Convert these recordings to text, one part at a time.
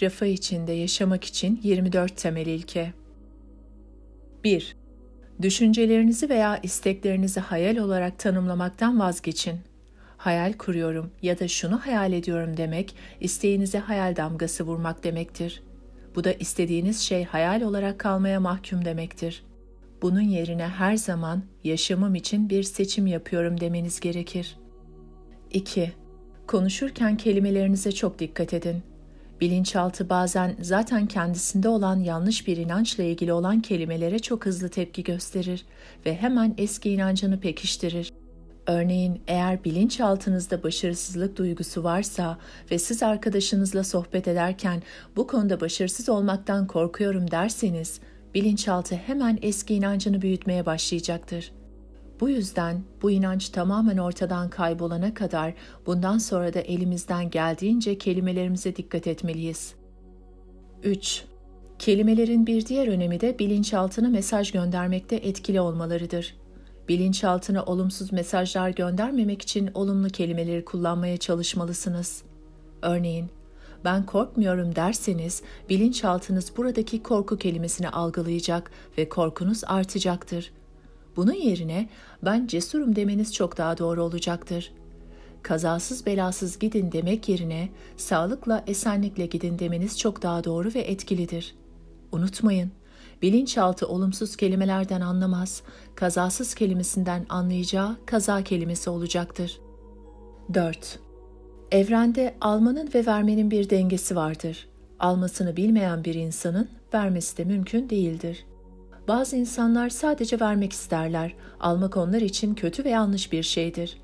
Refah içinde yaşamak için 24 temel ilke. 1. Düşüncelerinizi veya isteklerinizi hayal olarak tanımlamaktan vazgeçin. Hayal kuruyorum ya da şunu hayal ediyorum demek, isteğinize hayal damgası vurmak demektir. Bu da istediğiniz şey hayal olarak kalmaya mahkum demektir. Bunun yerine her zaman yaşamım için bir seçim yapıyorum demeniz gerekir. 2. Konuşurken kelimelerinize çok dikkat edin. Bilinçaltı bazen zaten kendisinde olan yanlış bir inançla ilgili olan kelimelere çok hızlı tepki gösterir ve hemen eski inancını pekiştirir. Örneğin eğer bilinçaltınızda başarısızlık duygusu varsa ve siz arkadaşınızla sohbet ederken bu konuda başarısız olmaktan korkuyorum derseniz, bilinçaltı hemen eski inancını büyütmeye başlayacaktır. Bu yüzden bu inanç tamamen ortadan kaybolana kadar bundan sonra da elimizden geldiğince kelimelerimize dikkat etmeliyiz. 3. Kelimelerin bir diğer önemi de bilinçaltına mesaj göndermekte etkili olmalarıdır. Bilinçaltına olumsuz mesajlar göndermemek için olumlu kelimeleri kullanmaya çalışmalısınız. Örneğin, ben korkmuyorum derseniz bilinçaltınız buradaki korku kelimesini algılayacak ve korkunuz artacaktır. Bunun yerine ben cesurum demeniz çok daha doğru olacaktır. Kazasız belasız gidin demek yerine sağlıkla esenlikle gidin demeniz çok daha doğru ve etkilidir. Unutmayın, bilinçaltı olumsuz kelimelerden anlamaz, kazasız kelimesinden anlayacağı kaza kelimesi olacaktır. 4. Evrende almanın ve vermenin bir dengesi vardır. Almasını bilmeyen bir insanın vermesi de mümkün değildir. Bazı insanlar sadece vermek isterler. Almak onlar için kötü ve yanlış bir şeydir.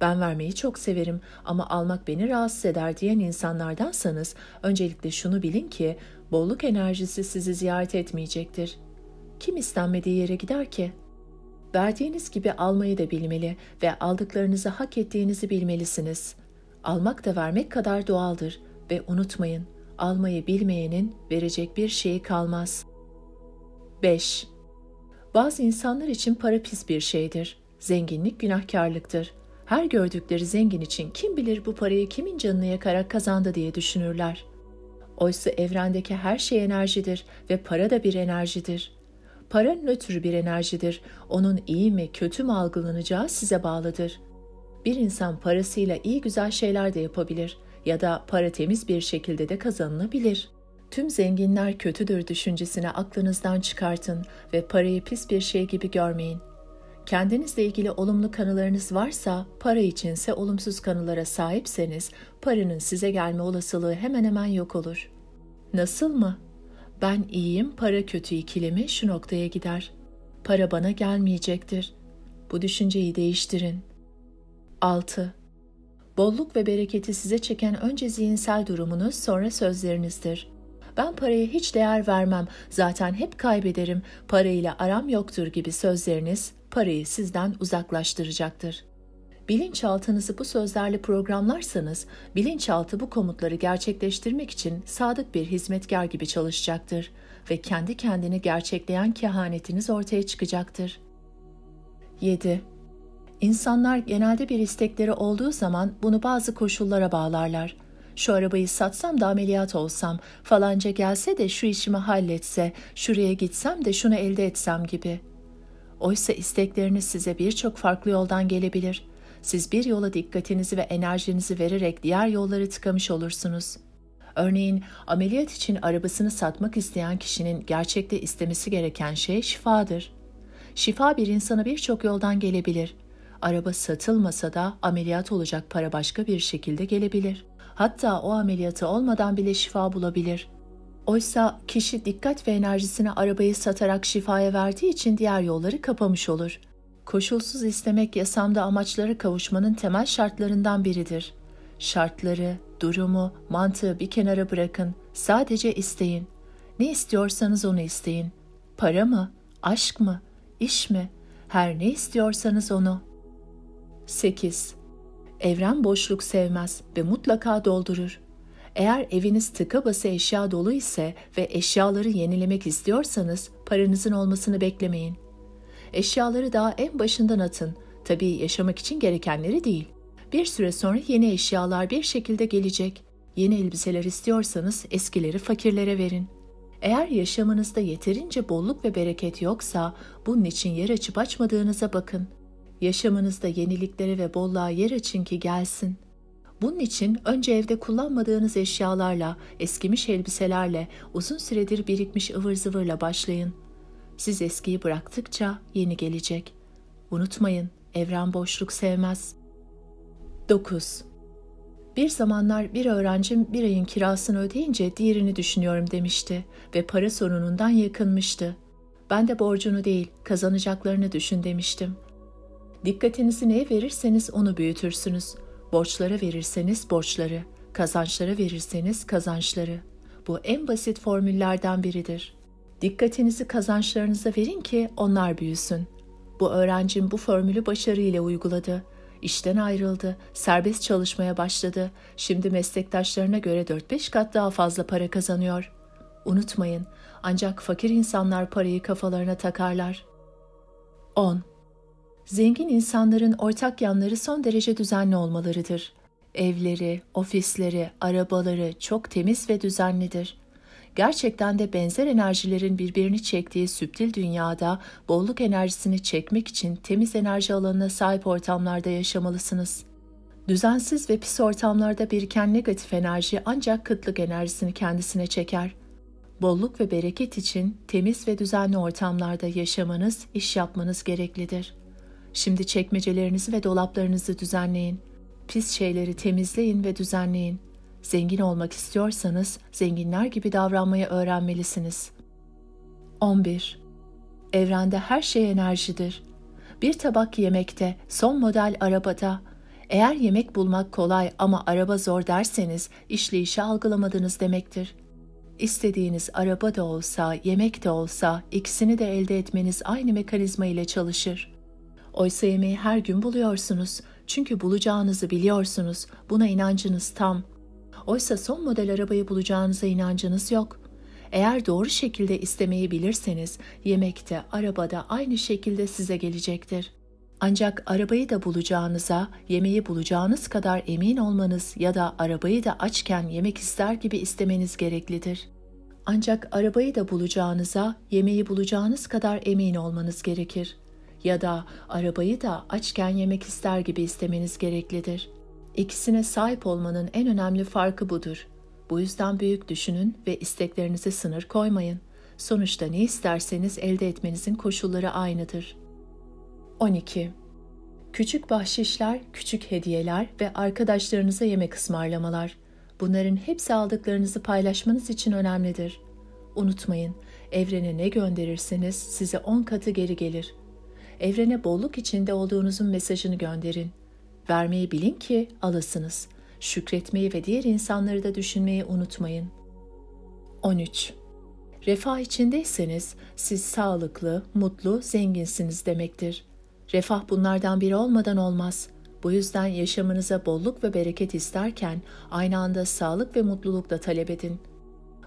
Ben vermeyi çok severim ama almak beni rahatsız eder diyen insanlardansanız öncelikle şunu bilin ki bolluk enerjisi sizi ziyaret etmeyecektir. Kim istenmediği yere gider ki? Verdiğiniz gibi almayı da bilmeli ve aldıklarınızı hak ettiğinizi bilmelisiniz. Almak da vermek kadar doğaldır ve unutmayın, almayı bilmeyenin verecek bir şeyi kalmaz. 5. Bazı insanlar için para pis bir şeydir. Zenginlik günahkarlıktır. Her gördükleri zengin için kim bilir bu parayı kimin canını yakarak kazandı diye düşünürler. Oysa evrendeki her şey enerjidir ve para da bir enerjidir. Para nötr bir enerjidir. Onun iyi mi kötü mü algılanacağı size bağlıdır. Bir insan parasıyla iyi güzel şeyler de yapabilir ya da para temiz bir şekilde de kazanılabilir.'' Tüm zenginler kötüdür düşüncesini aklınızdan çıkartın ve parayı pis bir şey gibi görmeyin. Kendinizle ilgili olumlu kanılarınız varsa, para içinse olumsuz kanılara sahipseniz, paranın size gelme olasılığı hemen hemen yok olur. Nasıl mı? Ben iyiyim, para kötü ikilemi şu noktaya gider. Para bana gelmeyecektir. Bu düşünceyi değiştirin. 6. Bolluk ve bereketi size çeken önce zihinsel durumunuz, sonra sözlerinizdir. Ben paraya hiç değer vermem, zaten hep kaybederim, parayla aram yoktur gibi sözleriniz parayı sizden uzaklaştıracaktır. Bilinçaltınızı bu sözlerle programlarsanız, bilinçaltı bu komutları gerçekleştirmek için sadık bir hizmetkar gibi çalışacaktır ve kendi kendini gerçekleyen kehanetiniz ortaya çıkacaktır. 7. İnsanlar genelde bir istekleri olduğu zaman bunu bazı koşullara bağlarlar şu arabayı satsam da ameliyat olsam, falanca gelse de şu işimi halletse, şuraya gitsem de şunu elde etsem gibi. Oysa istekleriniz size birçok farklı yoldan gelebilir. Siz bir yola dikkatinizi ve enerjinizi vererek diğer yolları tıkamış olursunuz. Örneğin ameliyat için arabasını satmak isteyen kişinin gerçekte istemesi gereken şey şifadır. Şifa bir insana birçok yoldan gelebilir. Araba satılmasa da ameliyat olacak para başka bir şekilde gelebilir. Hatta o ameliyatı olmadan bile şifa bulabilir. Oysa kişi dikkat ve enerjisini arabayı satarak şifaya verdiği için diğer yolları kapamış olur. Koşulsuz istemek yasamda amaçlara kavuşmanın temel şartlarından biridir. Şartları, durumu, mantığı bir kenara bırakın. Sadece isteyin. Ne istiyorsanız onu isteyin. Para mı? Aşk mı? İş mi? Her ne istiyorsanız onu. 8. Evren boşluk sevmez ve mutlaka doldurur. Eğer eviniz tıka basa eşya dolu ise ve eşyaları yenilemek istiyorsanız paranızın olmasını beklemeyin. Eşyaları daha en başından atın. Tabii yaşamak için gerekenleri değil. Bir süre sonra yeni eşyalar bir şekilde gelecek. Yeni elbiseler istiyorsanız eskileri fakirlere verin. Eğer yaşamınızda yeterince bolluk ve bereket yoksa bunun için yer açıp açmadığınıza bakın. Yaşamınızda yeniliklere ve bolluğa yer açın ki gelsin. Bunun için önce evde kullanmadığınız eşyalarla, eskimiş elbiselerle, uzun süredir birikmiş ıvır zıvırla başlayın. Siz eskiyi bıraktıkça yeni gelecek. Unutmayın, evren boşluk sevmez. 9. Bir zamanlar bir öğrencim bir ayın kirasını ödeyince diğerini düşünüyorum demişti ve para sorunundan yakınmıştı. Ben de borcunu değil, kazanacaklarını düşün demiştim. Dikkatinizi neye verirseniz onu büyütürsünüz. Borçlara verirseniz borçları, kazançlara verirseniz kazançları. Bu en basit formüllerden biridir. Dikkatinizi kazançlarınıza verin ki onlar büyüsün. Bu öğrencim bu formülü başarıyla uyguladı İşten ayrıldı, serbest çalışmaya başladı. Şimdi meslektaşlarına göre 4-5 kat daha fazla para kazanıyor. Unutmayın, ancak fakir insanlar parayı kafalarına takarlar. 10. Zengin insanların ortak yanları son derece düzenli olmalarıdır. Evleri, ofisleri, arabaları çok temiz ve düzenlidir gerçekten de benzer enerjilerin birbirini çektiği süptil dünyada bolluk enerjisini çekmek için temiz enerji alanına sahip ortamlarda yaşamalısınız. Düzensiz ve pis ortamlarda biriken negatif enerji ancak kıtlık enerjisini kendisine çeker. Bolluk ve bereket için temiz ve düzenli ortamlarda yaşamanız, iş yapmanız gereklidir. Şimdi çekmecelerinizi ve dolaplarınızı düzenleyin. Pis şeyleri temizleyin ve düzenleyin. Zengin olmak istiyorsanız zenginler gibi davranmayı öğrenmelisiniz. 11. Evrende her şey enerjidir. Bir tabak yemekte, son model arabada, eğer yemek bulmak kolay ama araba zor derseniz işleyişi algılamadınız demektir. İstediğiniz araba da olsa, yemek de olsa ikisini de elde etmeniz aynı mekanizma ile çalışır. Oysa yemeği her gün buluyorsunuz. Çünkü bulacağınızı biliyorsunuz. Buna inancınız tam. Oysa son model arabayı bulacağınıza inancınız yok. Eğer doğru şekilde istemeyi bilirseniz yemekte, arabada aynı şekilde size gelecektir. Ancak arabayı da bulacağınıza, yemeği bulacağınız kadar emin olmanız ya da arabayı da açken yemek ister gibi istemeniz gereklidir. Ancak arabayı da bulacağınıza, yemeği bulacağınız kadar emin olmanız gerekir. Ya da arabayı da açken yemek ister gibi istemeniz gereklidir.'' İkisine sahip olmanın en önemli farkı budur. Bu yüzden büyük düşünün ve isteklerinize sınır koymayın. Sonuçta ne isterseniz elde etmenizin koşulları aynıdır. 12. Küçük bahşişler, küçük hediyeler ve arkadaşlarınıza yemek ısmarlamalar. Bunların hepsi aldıklarınızı paylaşmanız için önemlidir. Unutmayın, evrene ne gönderirseniz size on katı geri gelir. Evrene bolluk içinde olduğunuzun mesajını gönderin. Vermeyi bilin ki alasınız. Şükretmeyi ve diğer insanları da düşünmeyi unutmayın. 13. Refah içindeyseniz siz sağlıklı, mutlu, zenginsiniz demektir. Refah bunlardan biri olmadan olmaz. Bu yüzden yaşamınıza bolluk ve bereket isterken aynı anda sağlık ve mutluluk da talep edin.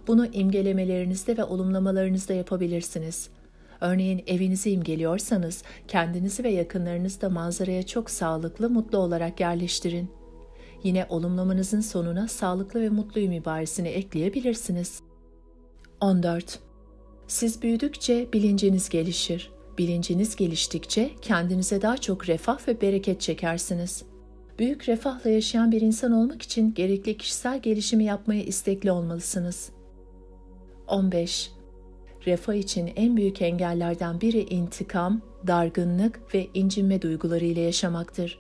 Bunu imgelemelerinizde ve olumlamalarınızda yapabilirsiniz.'' Örneğin evinizi imgeliyorsanız kendinizi ve yakınlarınızı da manzaraya çok sağlıklı, mutlu olarak yerleştirin. Yine olumlamanızın sonuna sağlıklı ve mutluyum ibaresini ekleyebilirsiniz. 14. Siz büyüdükçe bilinciniz gelişir. Bilinciniz geliştikçe kendinize daha çok refah ve bereket çekersiniz. Büyük refahla yaşayan bir insan olmak için gerekli kişisel gelişimi yapmaya istekli olmalısınız. 15 refah için en büyük engellerden biri intikam, dargınlık ve incinme duyguları ile yaşamaktır.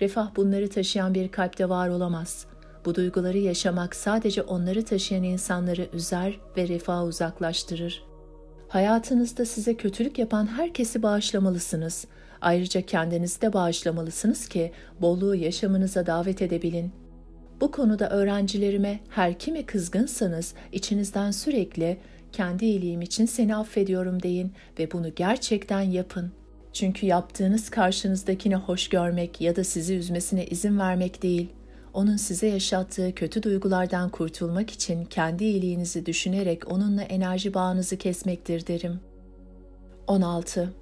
Refah bunları taşıyan bir kalpte var olamaz. Bu duyguları yaşamak sadece onları taşıyan insanları üzer ve refah uzaklaştırır. Hayatınızda size kötülük yapan herkesi bağışlamalısınız. Ayrıca kendinizi de bağışlamalısınız ki bolluğu yaşamınıza davet edebilin. Bu konuda öğrencilerime her kime kızgınsanız içinizden sürekli kendi iyiliğim için seni affediyorum deyin ve bunu gerçekten yapın. Çünkü yaptığınız karşınızdakine hoş görmek ya da sizi üzmesine izin vermek değil, onun size yaşattığı kötü duygulardan kurtulmak için kendi iyiliğinizi düşünerek onunla enerji bağınızı kesmektir derim. 16.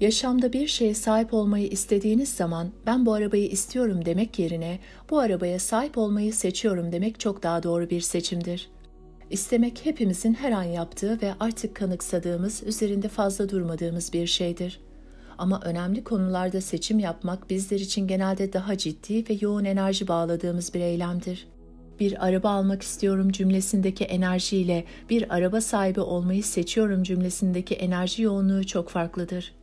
Yaşamda bir şeye sahip olmayı istediğiniz zaman ben bu arabayı istiyorum demek yerine bu arabaya sahip olmayı seçiyorum demek çok daha doğru bir seçimdir. İstemek hepimizin her an yaptığı ve artık kanıksadığımız, üzerinde fazla durmadığımız bir şeydir. Ama önemli konularda seçim yapmak bizler için genelde daha ciddi ve yoğun enerji bağladığımız bir eylemdir. Bir araba almak istiyorum cümlesindeki enerjiyle bir araba sahibi olmayı seçiyorum cümlesindeki enerji yoğunluğu çok farklıdır.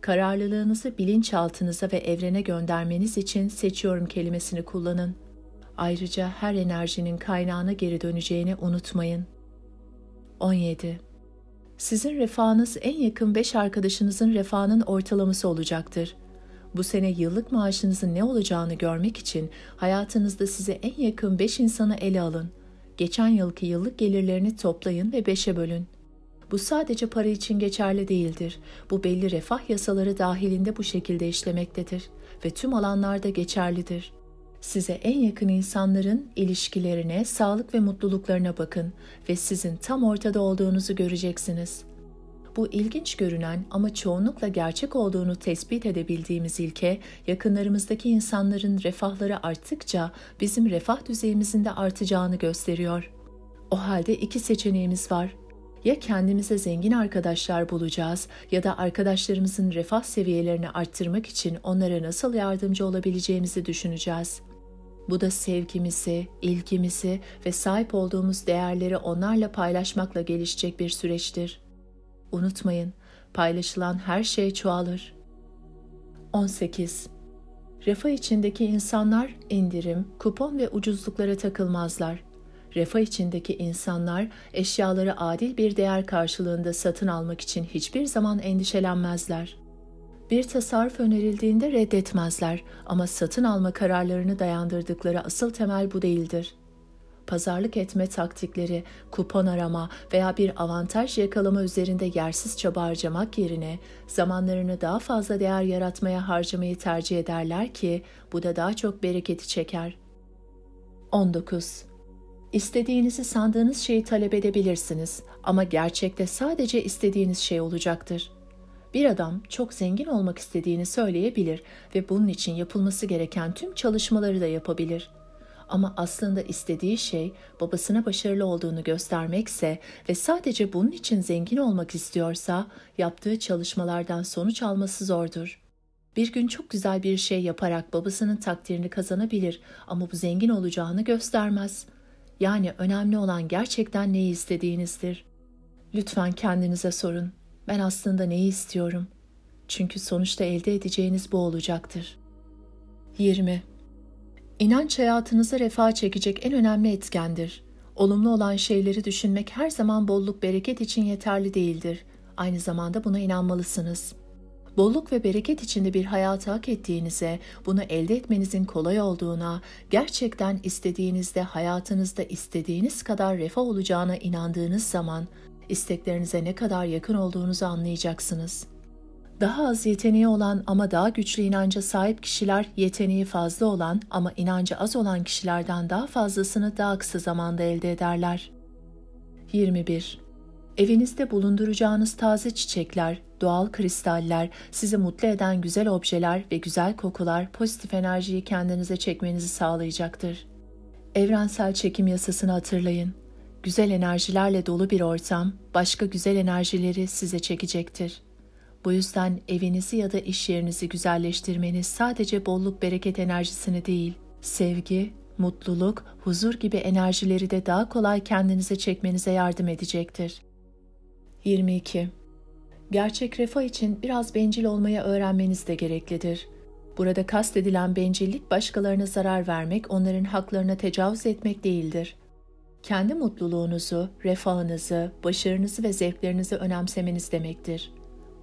Kararlılığınızı bilinçaltınıza ve evrene göndermeniz için seçiyorum kelimesini kullanın. Ayrıca her enerjinin kaynağına geri döneceğini unutmayın. 17. Sizin refahınız en yakın 5 arkadaşınızın refahının ortalaması olacaktır. Bu sene yıllık maaşınızın ne olacağını görmek için hayatınızda size en yakın 5 insanı ele alın. Geçen yılki yıllık gelirlerini toplayın ve 5'e bölün. Bu sadece para için geçerli değildir. Bu belli refah yasaları dahilinde bu şekilde işlemektedir ve tüm alanlarda geçerlidir. Size en yakın insanların ilişkilerine, sağlık ve mutluluklarına bakın ve sizin tam ortada olduğunuzu göreceksiniz. Bu ilginç görünen ama çoğunlukla gerçek olduğunu tespit edebildiğimiz ilke, yakınlarımızdaki insanların refahları arttıkça bizim refah düzeyimizin de artacağını gösteriyor. O halde iki seçeneğimiz var. Ya kendimize zengin arkadaşlar bulacağız ya da arkadaşlarımızın refah seviyelerini arttırmak için onlara nasıl yardımcı olabileceğimizi düşüneceğiz. Bu da sevgimizi, ilgimizi ve sahip olduğumuz değerleri onlarla paylaşmakla gelişecek bir süreçtir. Unutmayın, paylaşılan her şey çoğalır. 18. Refah içindeki insanlar indirim, kupon ve ucuzluklara takılmazlar. Refah içindeki insanlar eşyaları adil bir değer karşılığında satın almak için hiçbir zaman endişelenmezler. Bir tasarruf önerildiğinde reddetmezler ama satın alma kararlarını dayandırdıkları asıl temel bu değildir. Pazarlık etme taktikleri, kupon arama veya bir avantaj yakalama üzerinde yersiz çaba harcamak yerine zamanlarını daha fazla değer yaratmaya harcamayı tercih ederler ki bu da daha çok bereketi çeker. 19. İstediğinizi sandığınız şeyi talep edebilirsiniz ama gerçekte sadece istediğiniz şey olacaktır. Bir adam çok zengin olmak istediğini söyleyebilir ve bunun için yapılması gereken tüm çalışmaları da yapabilir. Ama aslında istediği şey babasına başarılı olduğunu göstermekse ve sadece bunun için zengin olmak istiyorsa yaptığı çalışmalardan sonuç alması zordur. Bir gün çok güzel bir şey yaparak babasının takdirini kazanabilir ama bu zengin olacağını göstermez. Yani önemli olan gerçekten neyi istediğinizdir. Lütfen kendinize sorun ben aslında neyi istiyorum? Çünkü sonuçta elde edeceğiniz bu olacaktır. 20. İnanç hayatınıza refah çekecek en önemli etkendir. Olumlu olan şeyleri düşünmek her zaman bolluk bereket için yeterli değildir. Aynı zamanda buna inanmalısınız. Bolluk ve bereket içinde bir hayatı hak ettiğinize, bunu elde etmenizin kolay olduğuna, gerçekten istediğinizde hayatınızda istediğiniz kadar refah olacağına inandığınız zaman isteklerinize ne kadar yakın olduğunuzu anlayacaksınız. Daha az yeteneği olan ama daha güçlü inanca sahip kişiler yeteneği fazla olan ama inancı az olan kişilerden daha fazlasını daha kısa zamanda elde ederler. 21. Evinizde bulunduracağınız taze çiçekler, doğal kristaller, sizi mutlu eden güzel objeler ve güzel kokular pozitif enerjiyi kendinize çekmenizi sağlayacaktır. Evrensel çekim yasasını hatırlayın. Güzel enerjilerle dolu bir ortam başka güzel enerjileri size çekecektir. Bu yüzden evinizi ya da iş yerinizi güzelleştirmeniz sadece bolluk bereket enerjisini değil, sevgi, mutluluk, huzur gibi enerjileri de daha kolay kendinize çekmenize yardım edecektir. 22. Gerçek refah için biraz bencil olmayı öğrenmeniz de gereklidir. Burada kastedilen bencillik başkalarına zarar vermek, onların haklarına tecavüz etmek değildir kendi mutluluğunuzu, refahınızı, başarınızı ve zevklerinizi önemsemeniz demektir.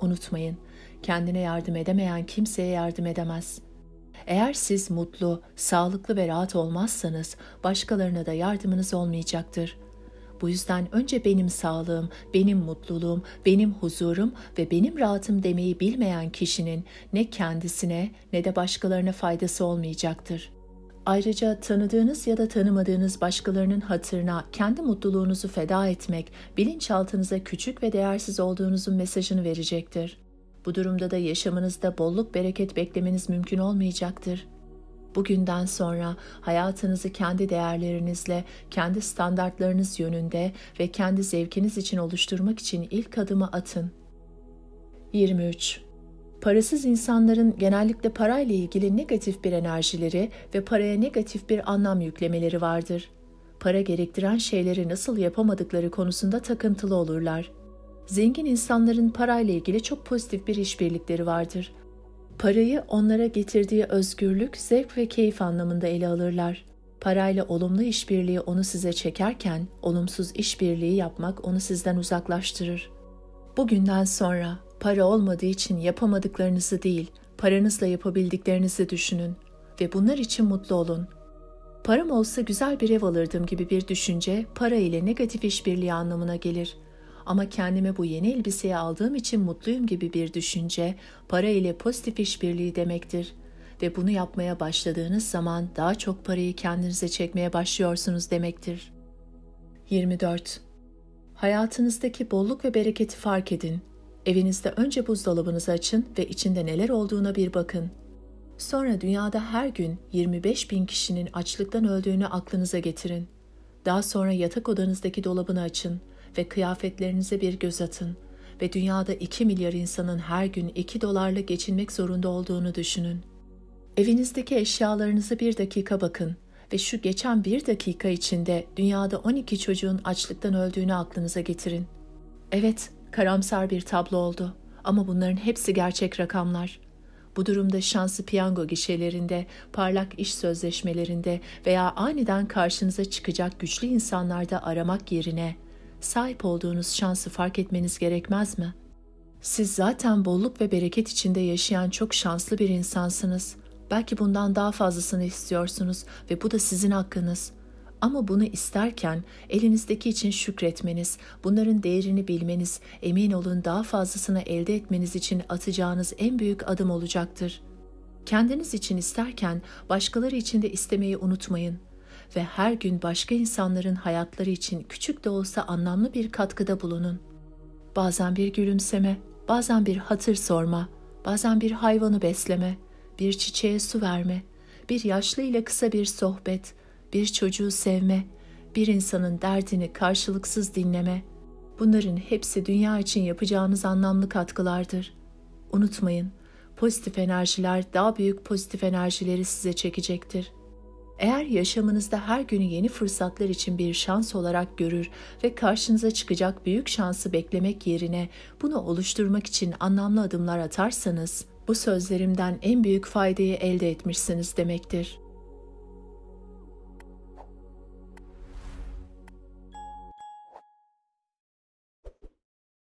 Unutmayın, kendine yardım edemeyen kimseye yardım edemez. Eğer siz mutlu, sağlıklı ve rahat olmazsanız başkalarına da yardımınız olmayacaktır. Bu yüzden önce benim sağlığım, benim mutluluğum, benim huzurum ve benim rahatım demeyi bilmeyen kişinin ne kendisine ne de başkalarına faydası olmayacaktır. Ayrıca tanıdığınız ya da tanımadığınız başkalarının hatırına kendi mutluluğunuzu feda etmek, bilinçaltınıza küçük ve değersiz olduğunuzun mesajını verecektir. Bu durumda da yaşamınızda bolluk bereket beklemeniz mümkün olmayacaktır. Bugünden sonra hayatınızı kendi değerlerinizle, kendi standartlarınız yönünde ve kendi zevkiniz için oluşturmak için ilk adımı atın. 23. Parasız insanların genellikle parayla ilgili negatif bir enerjileri ve paraya negatif bir anlam yüklemeleri vardır. Para gerektiren şeyleri nasıl yapamadıkları konusunda takıntılı olurlar. Zengin insanların parayla ilgili çok pozitif bir işbirlikleri vardır. Parayı onlara getirdiği özgürlük, zevk ve keyif anlamında ele alırlar. Parayla olumlu işbirliği onu size çekerken, olumsuz işbirliği yapmak onu sizden uzaklaştırır. Bugünden sonra para olmadığı için yapamadıklarınızı değil, paranızla yapabildiklerinizi düşünün ve bunlar için mutlu olun. Param olsa güzel bir ev alırdım gibi bir düşünce para ile negatif işbirliği anlamına gelir. Ama kendime bu yeni elbiseyi aldığım için mutluyum gibi bir düşünce para ile pozitif işbirliği demektir. Ve bunu yapmaya başladığınız zaman daha çok parayı kendinize çekmeye başlıyorsunuz demektir. 24. Hayatınızdaki bolluk ve bereketi fark edin. Evinizde önce buzdolabınızı açın ve içinde neler olduğuna bir bakın. Sonra dünyada her gün 25 bin kişinin açlıktan öldüğünü aklınıza getirin. Daha sonra yatak odanızdaki dolabını açın ve kıyafetlerinize bir göz atın ve dünyada 2 milyar insanın her gün 2 dolarla geçinmek zorunda olduğunu düşünün. Evinizdeki eşyalarınızı bir dakika bakın ve şu geçen bir dakika içinde dünyada 12 çocuğun açlıktan öldüğünü aklınıza getirin. Evet, karamsar bir tablo oldu ama bunların hepsi gerçek rakamlar. Bu durumda şanslı piyango gişelerinde, parlak iş sözleşmelerinde veya aniden karşınıza çıkacak güçlü insanlarda aramak yerine sahip olduğunuz şansı fark etmeniz gerekmez mi? Siz zaten bolluk ve bereket içinde yaşayan çok şanslı bir insansınız. Belki bundan daha fazlasını istiyorsunuz ve bu da sizin hakkınız. Ama bunu isterken elinizdeki için şükretmeniz, bunların değerini bilmeniz, emin olun daha fazlasını elde etmeniz için atacağınız en büyük adım olacaktır. Kendiniz için isterken başkaları için de istemeyi unutmayın ve her gün başka insanların hayatları için küçük de olsa anlamlı bir katkıda bulunun. Bazen bir gülümseme, bazen bir hatır sorma, bazen bir hayvanı besleme, bir çiçeğe su verme, bir yaşlı ile kısa bir sohbet, bir çocuğu sevme, bir insanın derdini karşılıksız dinleme. Bunların hepsi dünya için yapacağınız anlamlı katkılardır. Unutmayın, pozitif enerjiler daha büyük pozitif enerjileri size çekecektir. Eğer yaşamınızda her günü yeni fırsatlar için bir şans olarak görür ve karşınıza çıkacak büyük şansı beklemek yerine bunu oluşturmak için anlamlı adımlar atarsanız, bu sözlerimden en büyük faydayı elde etmişsiniz demektir.''